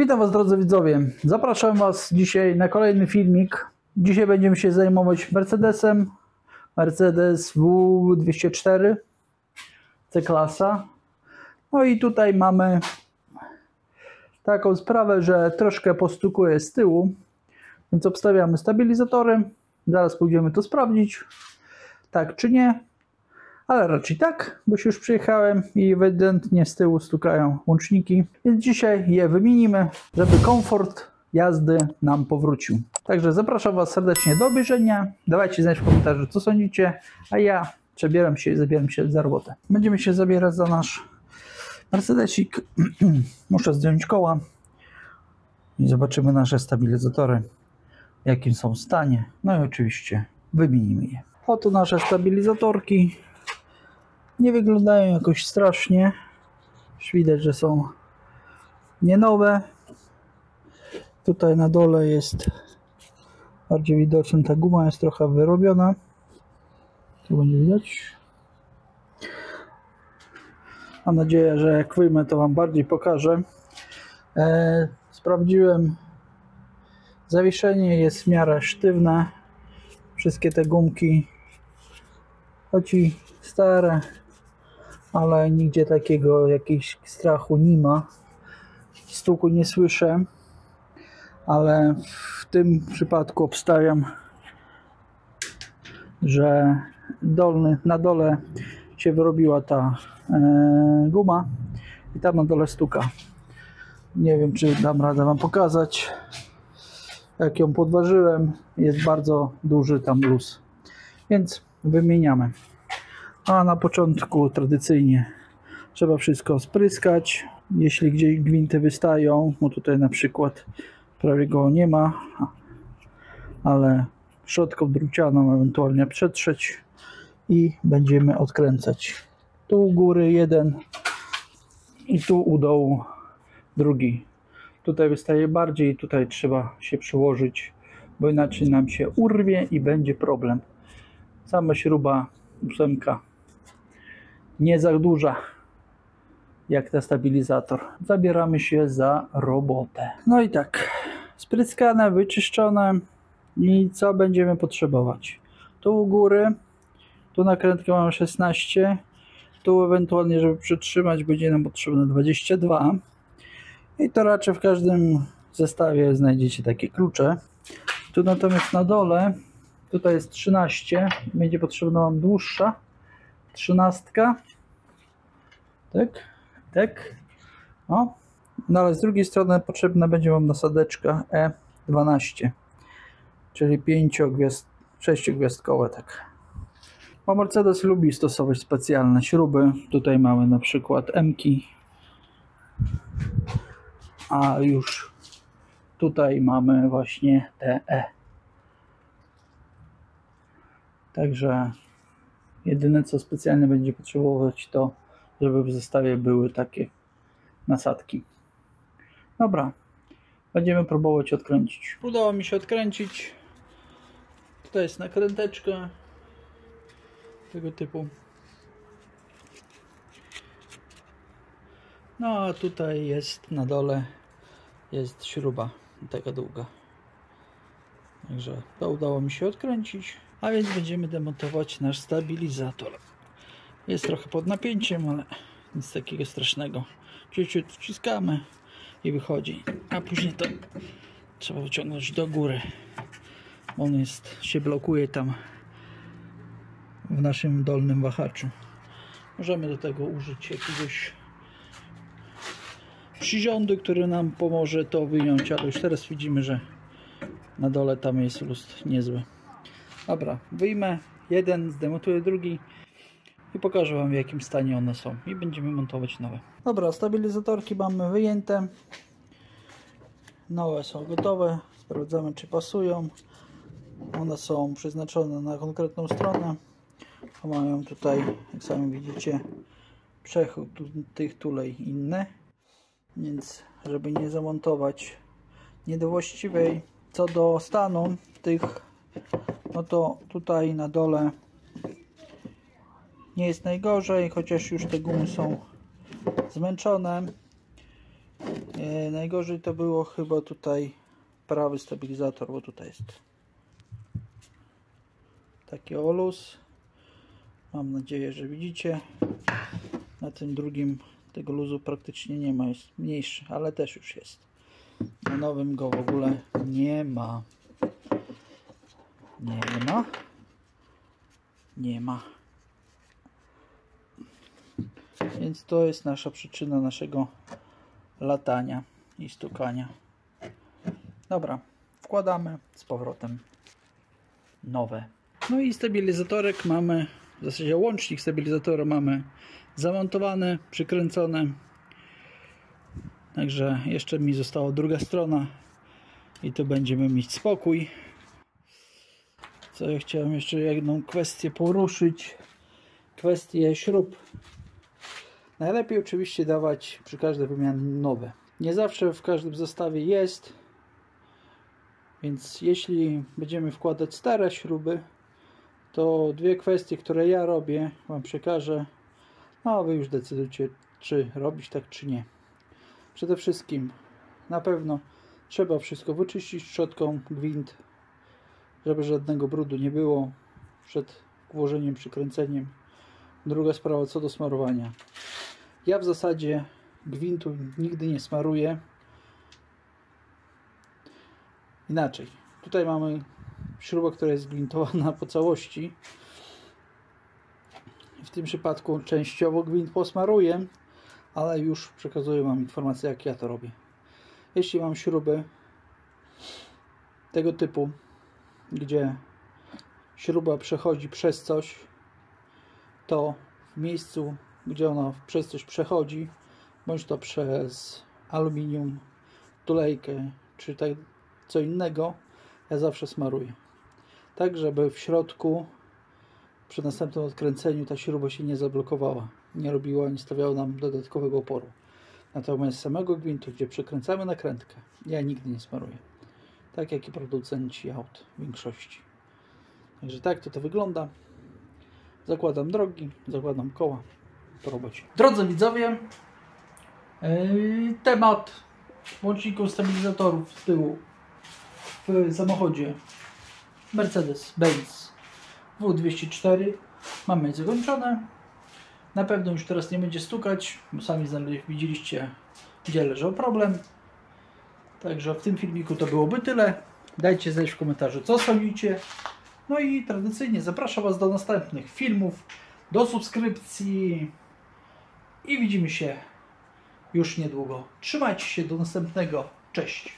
Witam Was drodzy widzowie. Zapraszam Was dzisiaj na kolejny filmik. Dzisiaj będziemy się zajmować Mercedesem. Mercedes W204 C-klasa. No i tutaj mamy taką sprawę, że troszkę postukuje z tyłu, więc obstawiamy stabilizatory. Zaraz pójdziemy to sprawdzić, tak czy nie, ale raczej tak, bo się już przyjechałem i ewidentnie z tyłu stukają łączniki, więc dzisiaj je wymienimy, żeby komfort jazdy nam powrócił. Także zapraszam Was serdecznie do obejrzenia. Dawajcie znać w komentarzu, co sądzicie, a ja przebieram się i zabieram się za robotę. Będziemy się zabierać za nasz Mercedesik. Muszę zdjąć koła i zobaczymy nasze stabilizatory, w jakim są stanie. No i oczywiście wymienimy je. Oto nasze stabilizatorki. Nie wyglądają jakoś strasznie. Widać, że są nie nowe. Tutaj na dole jest bardziej widoczna ta guma jest trochę wyrobiona. Tu będzie widać. Mam nadzieję, że jak wyjmę, to Wam bardziej pokażę. E, sprawdziłem. Zawieszenie jest w miarę sztywne. Wszystkie te gumki, choć i stare, ale nigdzie takiego jakiegoś strachu nie ma. Stuku nie słyszę, ale w tym przypadku obstawiam, że dolny, na dole się wyrobiła ta e, guma i tam na dole stuka. Nie wiem, czy dam radę Wam pokazać. Jak ją podważyłem, jest bardzo duży tam luz. Więc wymieniamy. A na początku tradycyjnie trzeba wszystko spryskać. Jeśli gdzieś gwinty wystają, no tutaj na przykład prawie go nie ma, ale szczotką drucianą ewentualnie przetrzeć i będziemy odkręcać. Tu u góry jeden i tu u dołu drugi. Tutaj wystaje bardziej, tutaj trzeba się przyłożyć, bo inaczej nam się urwie i będzie problem. Sama śruba ósemka nie za duża jak ten stabilizator. Zabieramy się za robotę. No i tak, spryskane, wyczyszczone i co będziemy potrzebować? Tu u góry, tu nakrętkę mamy 16, tu ewentualnie, żeby przytrzymać, będzie nam potrzebne 22 i to raczej w każdym zestawie znajdziecie takie klucze. Tu natomiast na dole, tutaj jest 13, będzie potrzebna nam dłuższa 13. Tak, tak. O. No ale z drugiej strony potrzebna będzie Wam nasadeczka E12, czyli 5 gwiazd, 6 gwiazdkowe, tak. Bo Mercedes lubi stosować specjalne śruby. Tutaj mamy na przykład M-ki, a już tutaj mamy właśnie te E. Także jedyne co specjalnie będzie potrzebować to, żeby w zestawie były takie nasadki. Dobra, będziemy próbować odkręcić. Udało mi się odkręcić. Tutaj jest nakręteczka tego typu. No a tutaj jest na dole jest śruba taka długa. Także to udało mi się odkręcić. A więc będziemy demontować nasz stabilizator. Jest trochę pod napięciem, ale nic takiego strasznego. Ciut wciskamy i wychodzi. A później to trzeba wyciągnąć do góry. On jest, się blokuje tam w naszym dolnym wahaczu. Możemy do tego użyć jakiegoś przyrządu, który nam pomoże to wyjąć, ale już teraz widzimy, że na dole tam jest lust niezły. Dobra, wyjmę jeden, zdemontuję drugi i pokażę Wam w jakim stanie one są i będziemy montować nowe. Dobra, stabilizatorki mamy wyjęte. Nowe są gotowe. Sprawdzamy czy pasują. One są przeznaczone na konkretną stronę. Mają tutaj, jak sami widzicie, przechód tych tulej inne. Więc żeby nie zamontować niedowłaściwej co do stanu tych no to tutaj na dole nie jest najgorzej, chociaż już te gumy są zmęczone. E, najgorzej to było chyba tutaj prawy stabilizator, bo tutaj jest taki olus. Mam nadzieję, że widzicie. Na tym drugim tego luzu praktycznie nie ma, jest mniejszy, ale też już jest. Na nowym go w ogóle nie ma. Nie ma. Nie ma. Więc to jest nasza przyczyna naszego latania i stukania. Dobra, wkładamy z powrotem nowe. No i stabilizatorek mamy, w zasadzie łącznik stabilizatora mamy zamontowany, przykręcony. Także jeszcze mi została druga strona i tu będziemy mieć spokój. Co ja chciałem jeszcze jedną kwestię poruszyć. Kwestię śrub. Najlepiej oczywiście dawać przy każdej wymianie nowe. Nie zawsze w każdym zestawie jest, więc jeśli będziemy wkładać stare śruby, to dwie kwestie, które ja robię, Wam przekażę. No, a Wy już decydujcie, czy robić tak, czy nie. Przede wszystkim, na pewno trzeba wszystko wyczyścić szczotką, gwint, żeby żadnego brudu nie było przed włożeniem, przykręceniem. Druga sprawa, co do smarowania. Ja w zasadzie gwintu nigdy nie smaruję. Inaczej. Tutaj mamy śrubę, która jest gwintowana po całości. W tym przypadku częściowo gwint posmaruję, ale już przekazuję Wam informację, jak ja to robię. Jeśli mam śruby tego typu, gdzie śruba przechodzi przez coś, to w miejscu, gdzie ona przez coś przechodzi, bądź to przez aluminium, tulejkę, czy tak co innego, ja zawsze smaruję. Tak, żeby w środku przy następnym odkręceniu ta śruba się nie zablokowała, nie robiła, nie stawiała nam dodatkowego oporu. Natomiast samego gwintu, gdzie przekręcamy nakrętkę, ja nigdy nie smaruję. Tak jak i producenci aut w większości. Także tak to to wygląda. Zakładam drogi, zakładam koła po robocie. Drodzy widzowie, yy, temat łączników stabilizatorów z tyłu w samochodzie Mercedes-Benz W204 mamy zakończone. Na pewno już teraz nie będzie stukać, bo sami widzieliście, gdzie leżał problem. Także w tym filmiku to byłoby tyle. Dajcie znać w komentarzu, co sądzicie. No i tradycyjnie zapraszam Was do następnych filmów, do subskrypcji i widzimy się już niedługo. Trzymajcie się, do następnego. Cześć!